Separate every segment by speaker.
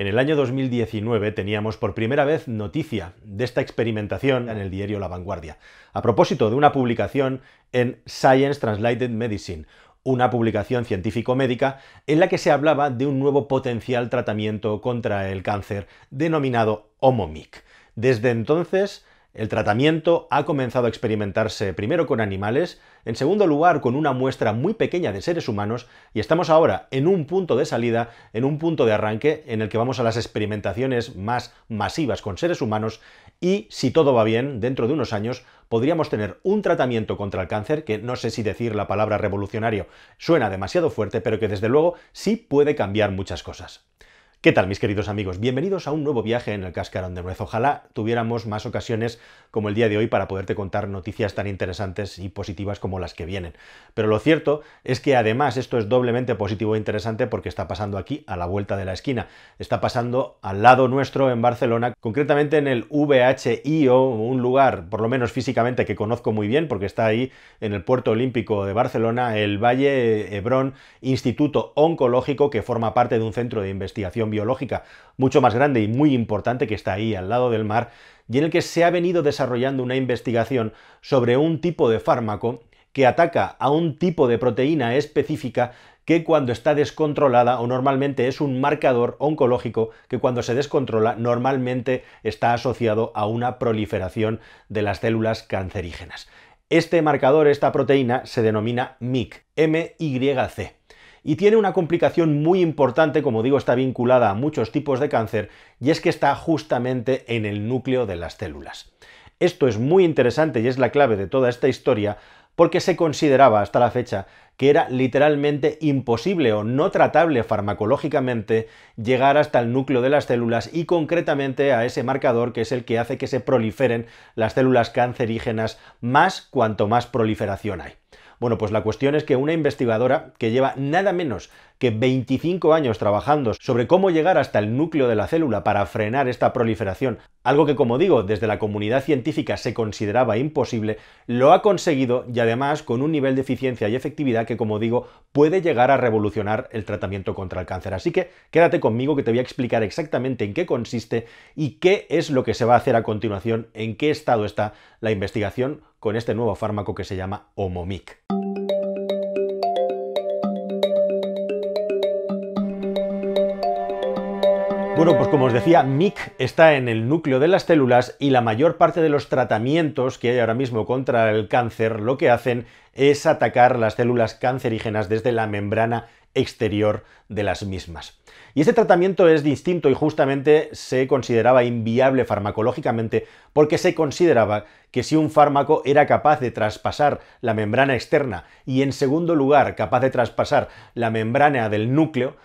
Speaker 1: En el año 2019 teníamos por primera vez noticia de esta experimentación en el diario La Vanguardia, a propósito de una publicación en Science Translated Medicine, una publicación científico-médica en la que se hablaba de un nuevo potencial tratamiento contra el cáncer denominado HOMOMIC. Desde entonces, el tratamiento ha comenzado a experimentarse primero con animales, en segundo lugar con una muestra muy pequeña de seres humanos y estamos ahora en un punto de salida, en un punto de arranque en el que vamos a las experimentaciones más masivas con seres humanos y si todo va bien, dentro de unos años podríamos tener un tratamiento contra el cáncer que no sé si decir la palabra revolucionario suena demasiado fuerte, pero que desde luego sí puede cambiar muchas cosas. ¿Qué tal mis queridos amigos? Bienvenidos a un nuevo viaje en el Cascarón de Nuez. Ojalá tuviéramos más ocasiones como el día de hoy para poderte contar noticias tan interesantes y positivas como las que vienen. Pero lo cierto es que además esto es doblemente positivo e interesante porque está pasando aquí a la vuelta de la esquina. Está pasando al lado nuestro en Barcelona, concretamente en el VHIO, un lugar por lo menos físicamente que conozco muy bien porque está ahí en el puerto olímpico de Barcelona, el Valle Hebrón Instituto Oncológico que forma parte de un centro de investigación biológica mucho más grande y muy importante que está ahí al lado del mar y en el que se ha venido desarrollando una investigación sobre un tipo de fármaco que ataca a un tipo de proteína específica que cuando está descontrolada o normalmente es un marcador oncológico que cuando se descontrola normalmente está asociado a una proliferación de las células cancerígenas. Este marcador, esta proteína, se denomina MYC, y tiene una complicación muy importante, como digo, está vinculada a muchos tipos de cáncer, y es que está justamente en el núcleo de las células. Esto es muy interesante y es la clave de toda esta historia, porque se consideraba hasta la fecha que era literalmente imposible o no tratable farmacológicamente llegar hasta el núcleo de las células y concretamente a ese marcador que es el que hace que se proliferen las células cancerígenas más cuanto más proliferación hay. Bueno, pues la cuestión es que una investigadora que lleva nada menos que 25 años trabajando sobre cómo llegar hasta el núcleo de la célula para frenar esta proliferación, algo que como digo desde la comunidad científica se consideraba imposible, lo ha conseguido y además con un nivel de eficiencia y efectividad que como digo puede llegar a revolucionar el tratamiento contra el cáncer. Así que quédate conmigo que te voy a explicar exactamente en qué consiste y qué es lo que se va a hacer a continuación, en qué estado está la investigación con este nuevo fármaco que se llama Omomic. Bueno, pues como os decía, MIC está en el núcleo de las células y la mayor parte de los tratamientos que hay ahora mismo contra el cáncer lo que hacen es atacar las células cancerígenas desde la membrana exterior de las mismas. Y este tratamiento es distinto y justamente se consideraba inviable farmacológicamente porque se consideraba que si un fármaco era capaz de traspasar la membrana externa y en segundo lugar capaz de traspasar la membrana del núcleo,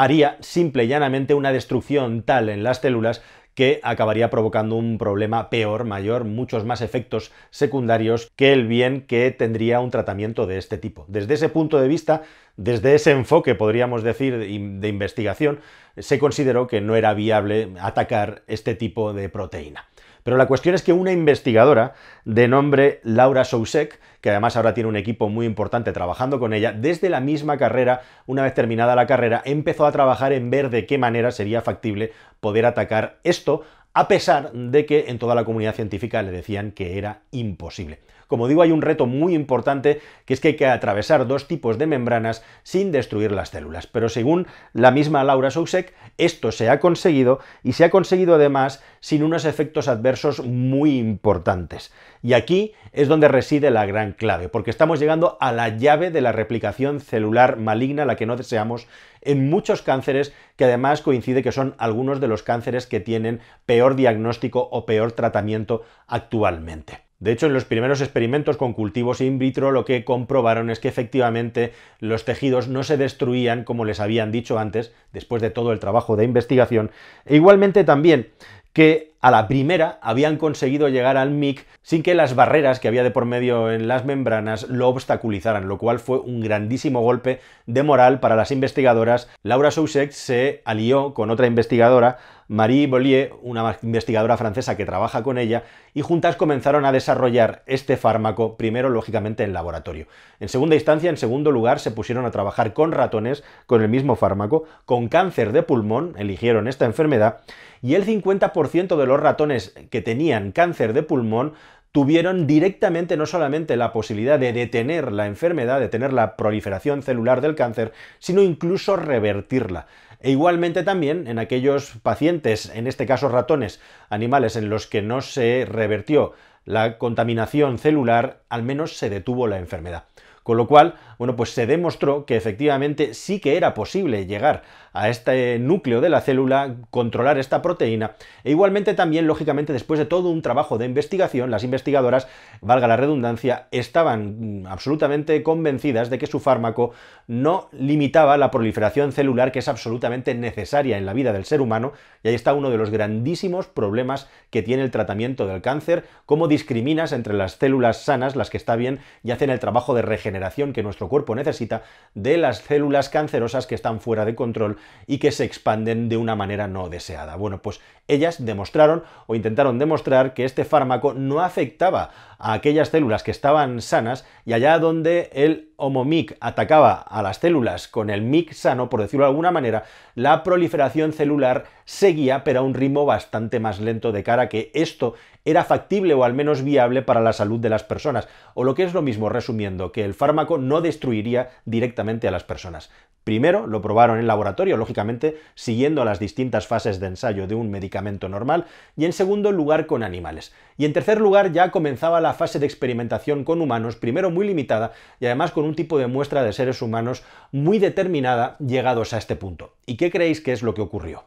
Speaker 1: haría simple y llanamente una destrucción tal en las células que acabaría provocando un problema peor, mayor, muchos más efectos secundarios que el bien que tendría un tratamiento de este tipo. Desde ese punto de vista, desde ese enfoque, podríamos decir, de investigación, se consideró que no era viable atacar este tipo de proteína. Pero la cuestión es que una investigadora de nombre Laura Sousek, que además ahora tiene un equipo muy importante trabajando con ella, desde la misma carrera, una vez terminada la carrera, empezó a trabajar en ver de qué manera sería factible poder atacar esto, a pesar de que en toda la comunidad científica le decían que era imposible. Como digo, hay un reto muy importante que es que hay que atravesar dos tipos de membranas sin destruir las células. Pero según la misma Laura Sousek, esto se ha conseguido y se ha conseguido además sin unos efectos adversos muy importantes. Y aquí es donde reside la gran clave, porque estamos llegando a la llave de la replicación celular maligna, la que no deseamos en muchos cánceres, que además coincide que son algunos de los cánceres que tienen peor diagnóstico o peor tratamiento actualmente. De hecho, en los primeros experimentos con cultivos in vitro lo que comprobaron es que efectivamente los tejidos no se destruían como les habían dicho antes, después de todo el trabajo de investigación, e igualmente también que a la primera habían conseguido llegar al MIC sin que las barreras que había de por medio en las membranas lo obstaculizaran, lo cual fue un grandísimo golpe de moral para las investigadoras. Laura Sousek se alió con otra investigadora Marie Bollier, una investigadora francesa que trabaja con ella, y juntas comenzaron a desarrollar este fármaco, primero lógicamente en laboratorio. En segunda instancia, en segundo lugar, se pusieron a trabajar con ratones con el mismo fármaco, con cáncer de pulmón, eligieron esta enfermedad, y el 50% de los ratones que tenían cáncer de pulmón tuvieron directamente no solamente la posibilidad de detener la enfermedad, de detener la proliferación celular del cáncer, sino incluso revertirla. E igualmente también en aquellos pacientes, en este caso ratones, animales en los que no se revertió la contaminación celular, al menos se detuvo la enfermedad. Con lo cual, bueno, pues se demostró que efectivamente sí que era posible llegar a este núcleo de la célula, controlar esta proteína, e igualmente también, lógicamente, después de todo un trabajo de investigación, las investigadoras, valga la redundancia, estaban mm, absolutamente convencidas de que su fármaco no limitaba la proliferación celular que es absolutamente necesaria en la vida del ser humano, y ahí está uno de los grandísimos problemas que tiene el tratamiento del cáncer, cómo discriminas entre las células sanas, las que está bien, y hacen el trabajo de regeneración que nuestro cuerpo necesita, de las células cancerosas que están fuera de control y que se expanden de una manera no deseada. Bueno, pues ellas demostraron o intentaron demostrar que este fármaco no afectaba a aquellas células que estaban sanas y allá donde el homomic atacaba a las células con el mic sano, por decirlo de alguna manera, la proliferación celular seguía pero a un ritmo bastante más lento de cara a que esto era factible o al menos viable para la salud de las personas, o lo que es lo mismo resumiendo, que el fármaco no destruiría directamente a las personas. Primero lo probaron en laboratorio, lógicamente siguiendo las distintas fases de ensayo de un medicamento normal, y en segundo lugar con animales. Y en tercer lugar ya comenzaba la fase de experimentación con humanos, primero muy limitada y además con un tipo de muestra de seres humanos muy determinada llegados a este punto. ¿Y qué creéis que es lo que ocurrió?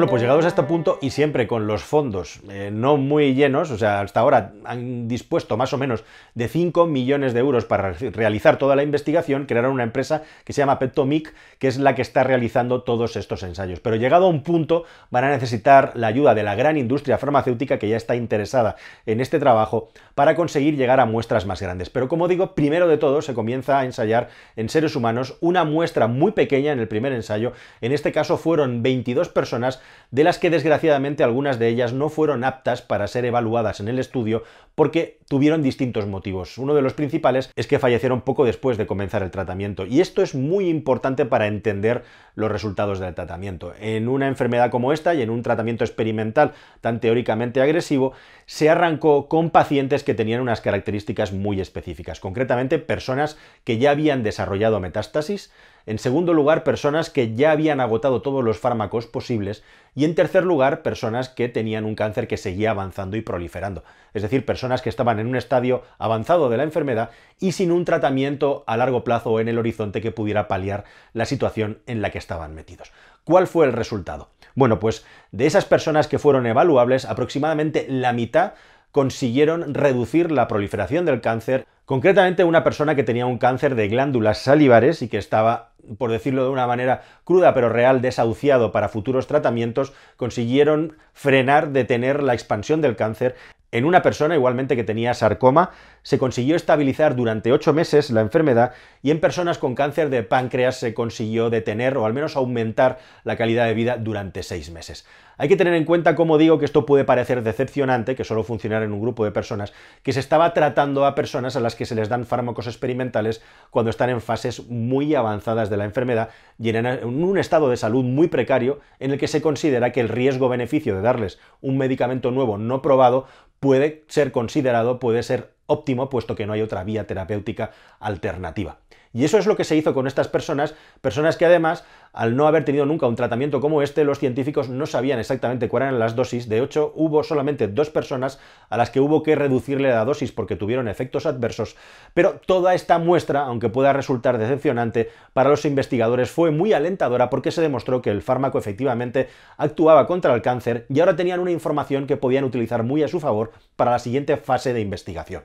Speaker 1: Bueno, pues llegados a este punto y siempre con los fondos eh, no muy llenos, o sea, hasta ahora han dispuesto más o menos de 5 millones de euros para realizar toda la investigación, crearon una empresa que se llama Petomic, que es la que está realizando todos estos ensayos. Pero llegado a un punto van a necesitar la ayuda de la gran industria farmacéutica que ya está interesada en este trabajo para conseguir llegar a muestras más grandes. Pero como digo, primero de todo se comienza a ensayar en seres humanos una muestra muy pequeña en el primer ensayo. En este caso fueron 22 personas de las que desgraciadamente algunas de ellas no fueron aptas para ser evaluadas en el estudio porque tuvieron distintos motivos. Uno de los principales es que fallecieron poco después de comenzar el tratamiento y esto es muy importante para entender los resultados del tratamiento. En una enfermedad como esta y en un tratamiento experimental tan teóricamente agresivo, se arrancó con pacientes que tenían unas características muy específicas, concretamente personas que ya habían desarrollado metástasis, en segundo lugar, personas que ya habían agotado todos los fármacos posibles. Y en tercer lugar, personas que tenían un cáncer que seguía avanzando y proliferando. Es decir, personas que estaban en un estadio avanzado de la enfermedad y sin un tratamiento a largo plazo o en el horizonte que pudiera paliar la situación en la que estaban metidos. ¿Cuál fue el resultado? Bueno, pues de esas personas que fueron evaluables, aproximadamente la mitad consiguieron reducir la proliferación del cáncer, concretamente una persona que tenía un cáncer de glándulas salivares y que estaba, por decirlo de una manera cruda pero real, desahuciado para futuros tratamientos, consiguieron frenar, detener la expansión del cáncer en una persona igualmente que tenía sarcoma, se consiguió estabilizar durante ocho meses la enfermedad y en personas con cáncer de páncreas se consiguió detener o al menos aumentar la calidad de vida durante seis meses. Hay que tener en cuenta, como digo, que esto puede parecer decepcionante, que solo funcionara en un grupo de personas, que se estaba tratando a personas a las que se les dan fármacos experimentales cuando están en fases muy avanzadas de la enfermedad y en un estado de salud muy precario en el que se considera que el riesgo-beneficio de darles un medicamento nuevo no probado puede ser considerado, puede ser óptimo, puesto que no hay otra vía terapéutica alternativa. Y eso es lo que se hizo con estas personas, personas que además, al no haber tenido nunca un tratamiento como este, los científicos no sabían exactamente cuáles eran las dosis. De hecho, hubo solamente dos personas a las que hubo que reducirle la dosis porque tuvieron efectos adversos. Pero toda esta muestra, aunque pueda resultar decepcionante, para los investigadores fue muy alentadora porque se demostró que el fármaco efectivamente actuaba contra el cáncer y ahora tenían una información que podían utilizar muy a su favor para la siguiente fase de investigación.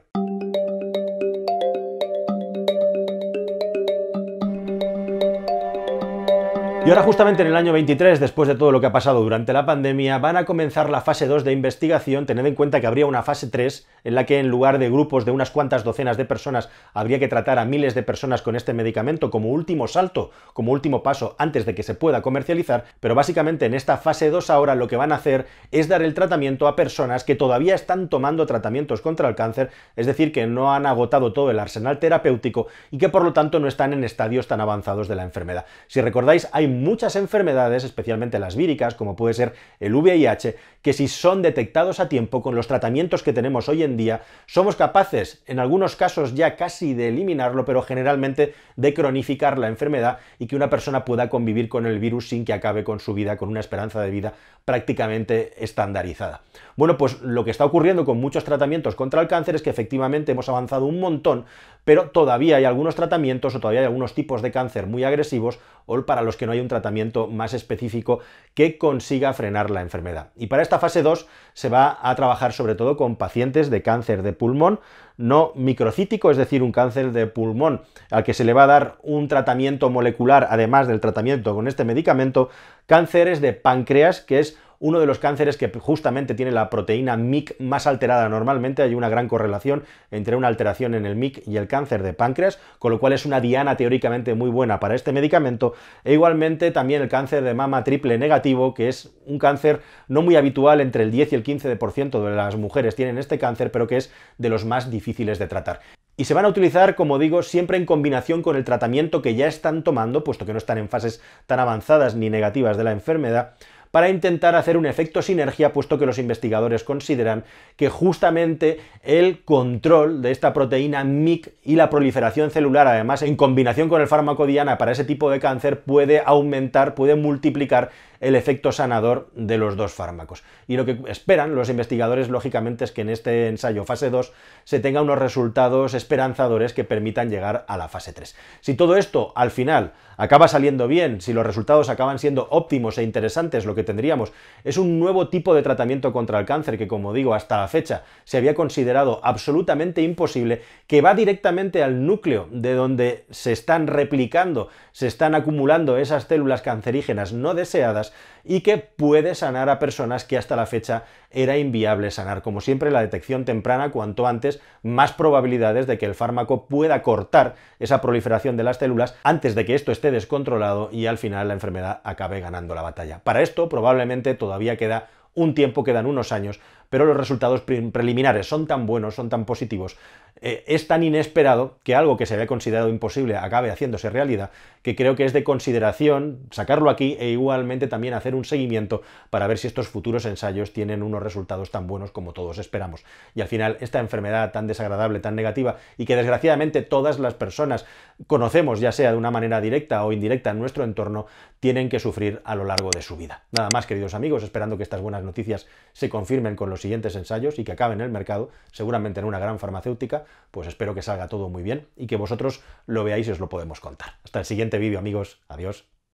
Speaker 1: Y ahora justamente en el año 23, después de todo lo que ha pasado durante la pandemia, van a comenzar la fase 2 de investigación, tened en cuenta que habría una fase 3 en la que en lugar de grupos de unas cuantas docenas de personas habría que tratar a miles de personas con este medicamento como último salto, como último paso antes de que se pueda comercializar, pero básicamente en esta fase 2 ahora lo que van a hacer es dar el tratamiento a personas que todavía están tomando tratamientos contra el cáncer, es decir, que no han agotado todo el arsenal terapéutico y que por lo tanto no están en estadios tan avanzados de la enfermedad. Si recordáis, hay muchas enfermedades, especialmente las víricas, como puede ser el VIH, que si son detectados a tiempo con los tratamientos que tenemos hoy en día, somos capaces, en algunos casos ya casi de eliminarlo, pero generalmente de cronificar la enfermedad y que una persona pueda convivir con el virus sin que acabe con su vida, con una esperanza de vida prácticamente estandarizada. Bueno, pues lo que está ocurriendo con muchos tratamientos contra el cáncer es que efectivamente hemos avanzado un montón, pero todavía hay algunos tratamientos o todavía hay algunos tipos de cáncer muy agresivos o para los que no hay un tratamiento más específico que consiga frenar la enfermedad. Y para esta fase 2 se va a trabajar sobre todo con pacientes de cáncer de pulmón no microcítico, es decir, un cáncer de pulmón al que se le va a dar un tratamiento molecular además del tratamiento con este medicamento, cánceres de páncreas, que es uno de los cánceres que justamente tiene la proteína MIC más alterada normalmente, hay una gran correlación entre una alteración en el MIC y el cáncer de páncreas, con lo cual es una diana teóricamente muy buena para este medicamento, e igualmente también el cáncer de mama triple negativo, que es un cáncer no muy habitual, entre el 10 y el 15% de las mujeres tienen este cáncer, pero que es de los más difíciles de tratar. Y se van a utilizar, como digo, siempre en combinación con el tratamiento que ya están tomando, puesto que no están en fases tan avanzadas ni negativas de la enfermedad, para intentar hacer un efecto sinergia, puesto que los investigadores consideran que justamente el control de esta proteína MIC y la proliferación celular, además en combinación con el fármaco diana para ese tipo de cáncer, puede aumentar, puede multiplicar el efecto sanador de los dos fármacos. Y lo que esperan los investigadores, lógicamente, es que en este ensayo fase 2 se tenga unos resultados esperanzadores que permitan llegar a la fase 3. Si todo esto al final acaba saliendo bien, si los resultados acaban siendo óptimos e interesantes, lo que tendríamos es un nuevo tipo de tratamiento contra el cáncer que, como digo, hasta la fecha se había considerado absolutamente imposible, que va directamente al núcleo de donde se están replicando, se están acumulando esas células cancerígenas no deseadas y que puede sanar a personas que hasta la fecha era inviable sanar. Como siempre, la detección temprana, cuanto antes, más probabilidades de que el fármaco pueda cortar esa proliferación de las células antes de que esto esté descontrolado y al final la enfermedad acabe ganando la batalla. Para esto probablemente todavía queda un tiempo, quedan unos años, pero los resultados preliminares son tan buenos, son tan positivos, eh, es tan inesperado que algo que se había considerado imposible acabe haciéndose realidad, que creo que es de consideración sacarlo aquí e igualmente también hacer un seguimiento para ver si estos futuros ensayos tienen unos resultados tan buenos como todos esperamos. Y al final, esta enfermedad tan desagradable, tan negativa, y que desgraciadamente todas las personas conocemos, ya sea de una manera directa o indirecta en nuestro entorno, tienen que sufrir a lo largo de su vida. Nada más, queridos amigos, esperando que estas buenas noticias se confirmen con los siguientes ensayos y que acaben en el mercado, seguramente en una gran farmacéutica, pues espero que salga todo muy bien y que vosotros lo veáis y os lo podemos contar. Hasta el siguiente vídeo, amigos. Adiós.